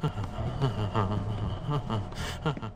哈哈哈哈哈哈哈哈哈哈哈哈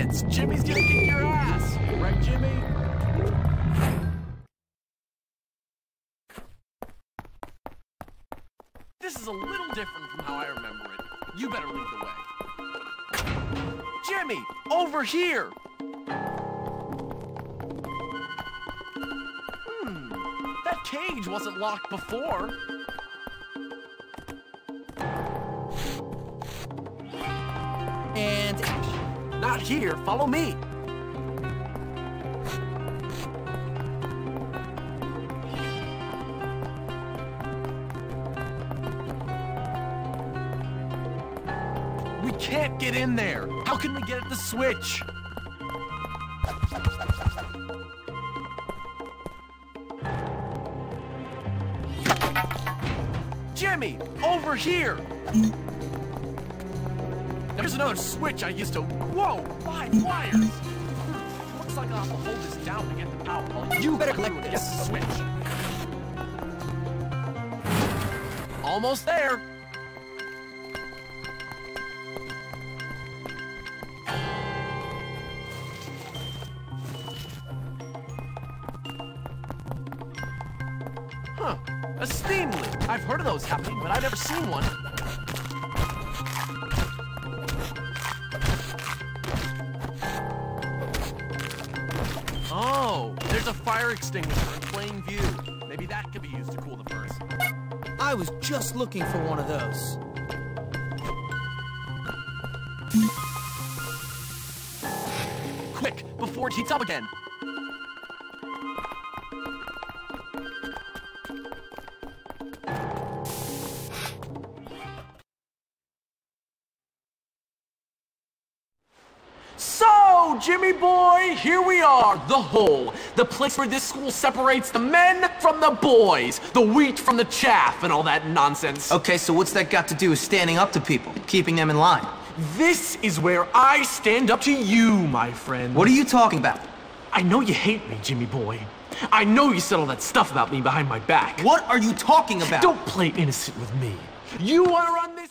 Jimmy's gonna kick your ass! Right, Jimmy? This is a little different from how I remember it. You better lead the way. Jimmy! Over here! Hmm. That cage wasn't locked before. Here. Follow me. We can't get in there. How can we get at the switch? Jimmy, over here. There's another switch I used to. Whoa, five wires. Looks like I'll have to hold this down to get the power. You better collect this. switch. Almost there. Huh. A steam loop. I've heard of those happening, but I've never seen one. Fire extinguisher in plain view. Maybe that could be used to cool the furnace. I was just looking for one of those. Quick, before it heats up again. Jimmy boy, here we are, the hole. The place where this school separates the men from the boys, the wheat from the chaff, and all that nonsense. Okay, so what's that got to do with standing up to people, keeping them in line? This is where I stand up to you, my friend. What are you talking about? I know you hate me, Jimmy boy. I know you said all that stuff about me behind my back. What are you talking about? Don't play innocent with me. You want to run this?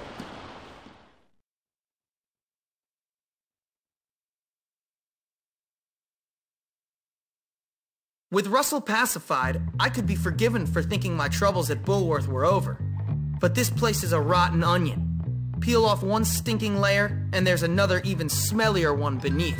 With Russell pacified, I could be forgiven for thinking my troubles at Bullworth were over. But this place is a rotten onion. Peel off one stinking layer, and there's another even smellier one beneath.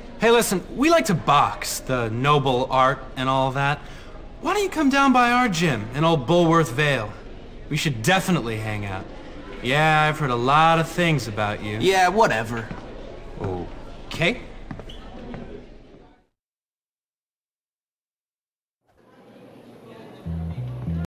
Hey, listen, we like to box, the noble art and all that. Why don't you come down by our gym in old Bullworth Vale? We should definitely hang out. Yeah, I've heard a lot of things about you. Yeah, whatever. Okay.